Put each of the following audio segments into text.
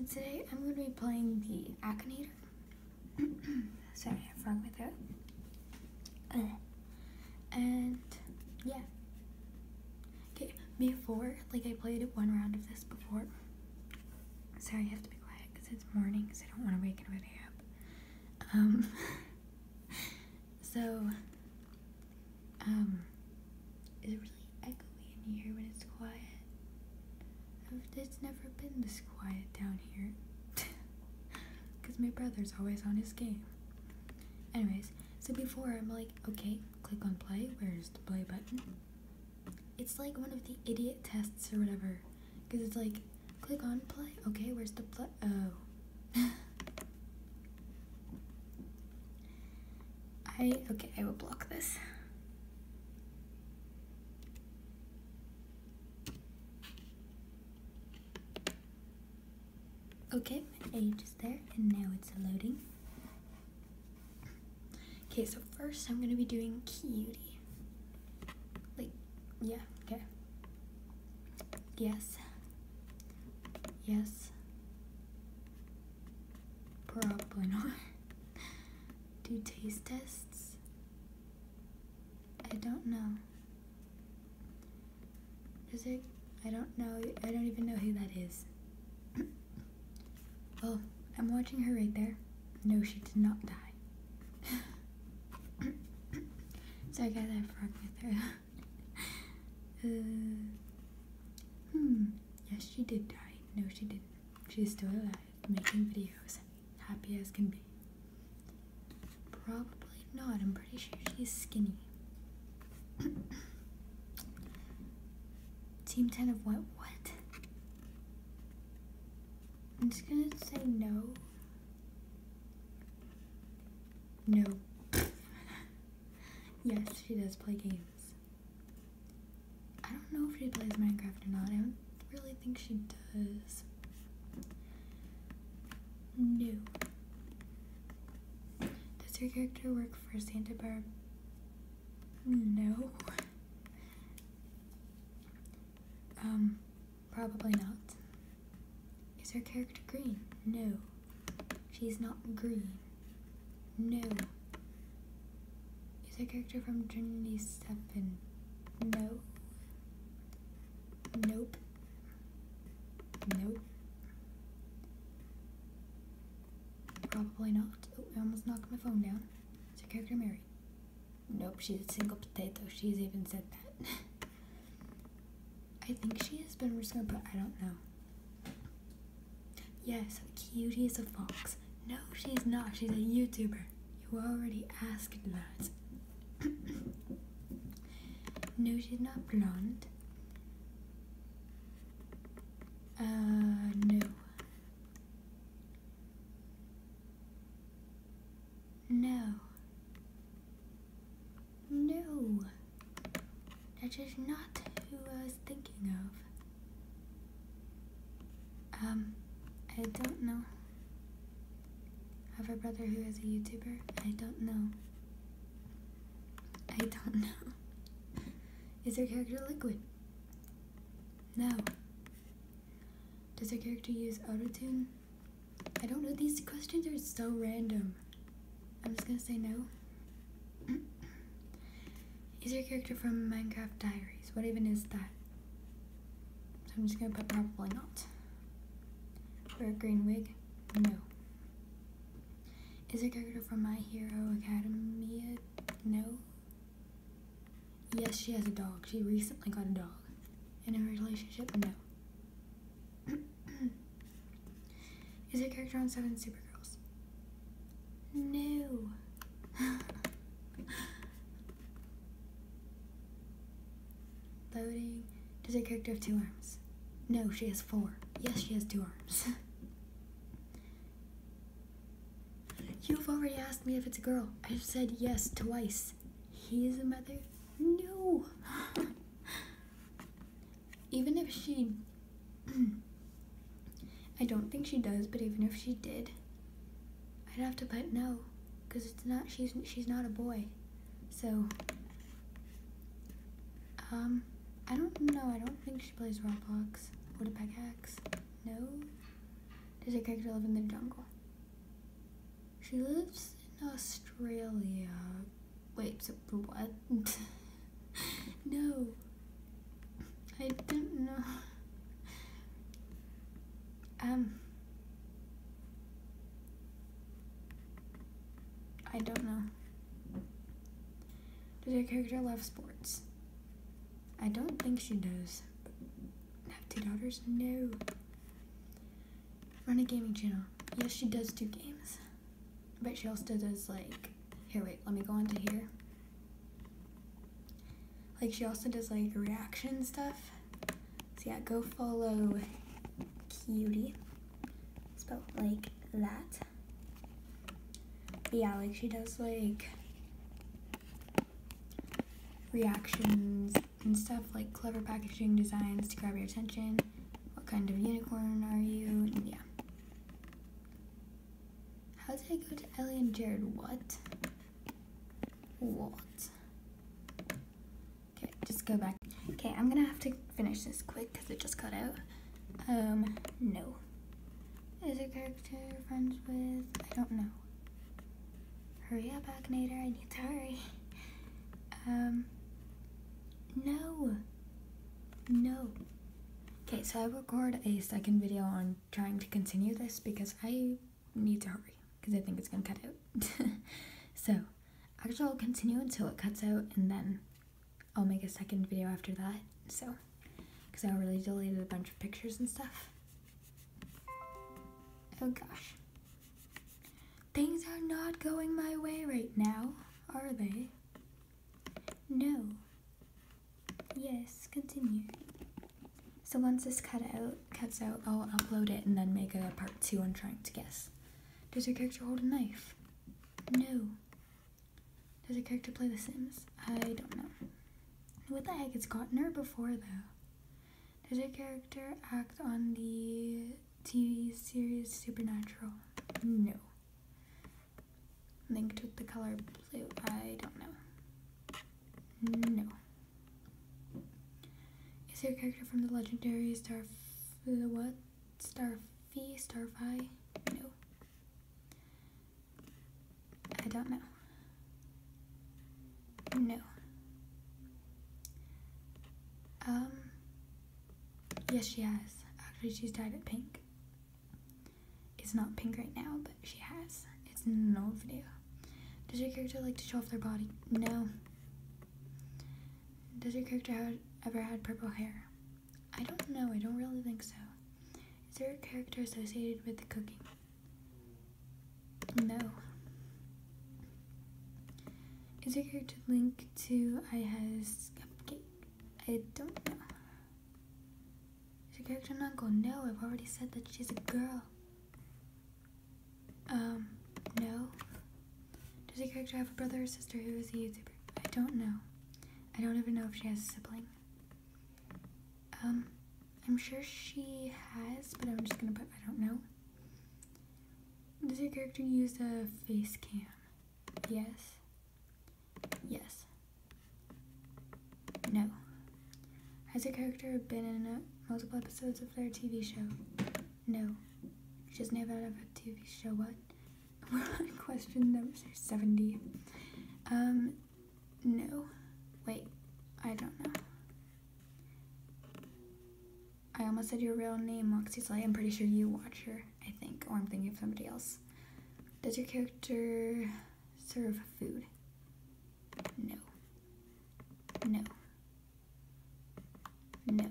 So today I'm going to be playing the Akinator. Sorry, I frog my throat. Uh, and yeah. Okay, before, like I played one round of this before. Sorry, I have to be quiet because it's morning, so I don't want to wake anybody up. Um, so, um, is it really echoey in here when it's? It's never been this quiet down here. Because my brother's always on his game. Anyways, so before I'm like, okay, click on play. Where's the play button? It's like one of the idiot tests or whatever. Because it's like, click on play. Okay, where's the play? Oh. I, okay, I will block this. Okay, my age is there, and now it's loading. Okay, so first I'm gonna be doing Kyutie. Like, yeah, okay. Yes. Yes. Probably not. Do taste tests? I don't know. Is it? I don't know. I don't even know who that is. Oh, I'm watching her right there. No, she did not die. Sorry guys, I frog with her. uh, hmm, yes she did die. No she didn't. She's still alive, making videos. Happy as can be. Probably not, I'm pretty sure she's skinny. Team 10 of what? What? I'm just gonna say no. No. yes, she does play games. I don't know if she plays Minecraft or not. I don't really think she does. No. Does your character work for Santa Barb? No. Um, probably not. Is her character green? No. She's not green. No. Is her character from Trinity 7? No. Nope. Nope. Probably not. Oh, I almost knocked my phone down. Is her character married? Nope, she's a single potato. She's even said that. I think she has been, we're just gonna put, I don't know. Yes, Kyutie is a fox. No, she's not. She's a YouTuber. You already asked that. no, she's not blonde. Uh, no. No. No. That is not who I was thinking of. Um, I don't know. I have a brother who is a YouTuber. I don't know. I don't know. Is her character liquid? No. Does her character use autotune? I don't know. These questions are so random. I'm just gonna say no. is her character from Minecraft Diaries? What even is that? So I'm just gonna put probably not. For a green wig? No. Is a character from My Hero Academia? No. Yes, she has a dog. She recently got a dog. In a relationship? No. Is a character on Seven Supergirls? No. Loading. Does a character have two arms? No, she has four. Yes, she has two arms. You've already asked me if it's a girl. I've said yes twice. He is a mother? No. even if she. I don't think she does, but even if she did, I'd have to put no. Because it's not. She's, she's not a boy. So. Um. I don't know. I don't think she plays Roblox. What a pickaxe. No. Does your character live in the jungle? She lives in Australia. Wait, so what? no. I don't know. Um. I don't know. Does your character love sports? I don't think she does. Have two daughters? No. Run a gaming channel. Yes, she does do games. But she also does like here wait, let me go into here. Like she also does like reaction stuff. So yeah, go follow Kyutie. Spelled like that. But yeah, like she does like reactions and stuff like clever packaging designs to grab your attention. What kind of unicorn are you? And yeah. How did I go to Ellie and Jared? What? What? Okay, just go back. Okay, I'm gonna have to finish this quick because it just cut out. Um, no. Is a character friends with? I don't know. Hurry up, Akinator, I need to hurry. Um, no. No. Okay, so I record a second video on trying to continue this because I need to hurry because I think it's gonna cut out. so, actually, I'll continue until it cuts out and then I'll make a second video after that. So, because I already deleted a bunch of pictures and stuff. Oh gosh. Things are not going my way right now, are they? No. Yes, continue. So once this cut out cuts out, I'll upload it and then make a part two on trying to guess. Does your character hold a knife? No. Does your character play The Sims? I don't know. What the heck? It's gotten her before though. Does your character act on the TV series Supernatural? No. Linked with the color blue? I don't know. No. Is your character from the legendary Star? The what? Starfy? Starfy? No. I don't know. No. Um. Yes, she has. Actually, she's dyed it pink. It's not pink right now, but she has. It's in an old video. Does your character like to show off their body? No. Does your character have, ever had purple hair? I don't know. I don't really think so. Is there a character associated with the cooking? No. Is your character linked to iHasCupquake? I don't know. Is your character an uncle? No, I've already said that she's a girl. Um, no. Does your character have a brother or sister who is a YouTuber? I don't know. I don't even know if she has a sibling. Um, I'm sure she has, but I'm just gonna put I don't know. Does your character use a face cam? Yes. Yes. No. Has your character been in uh, multiple episodes of their TV show? No. She's never had a TV show. What? We're on question number 70. Um, no. Wait, I don't know. I almost said your real name, Moxie Slay. I'm pretty sure you watch her, I think. Or I'm thinking of somebody else. Does your character serve food? No. No. No.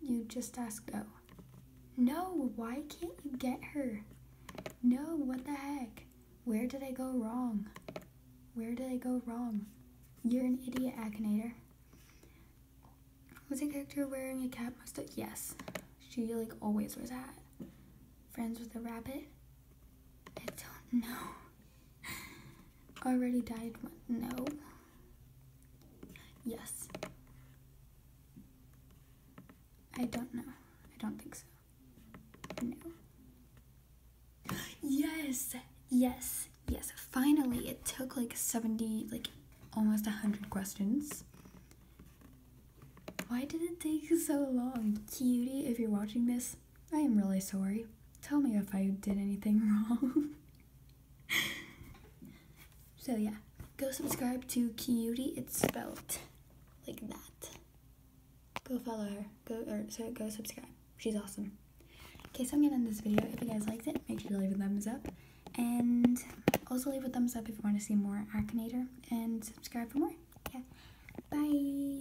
You just asked go. No, why can't you get her? No, what the heck? Where did I go wrong? Where did I go wrong? You're an idiot, Akinator. Was a character wearing a cap mustache? Yes. She like always wears a hat. Friends with a rabbit? I don't know. Already died? No. Yes. I don't know. I don't think so. No. Yes! Yes! Yes. Finally, it took like 70, like almost 100 questions. Why did it take so long? Kyutie, if you're watching this, I am really sorry. Tell me if I did anything wrong. So yeah, go subscribe to Kyutie. It's spelled like that. Go follow her. Go or so go subscribe. She's awesome. Okay, so I'm gonna end this video. If you guys liked it, make sure to leave a thumbs up. And also leave a thumbs up if you want to see more Akinator and subscribe for more. Yeah. Bye.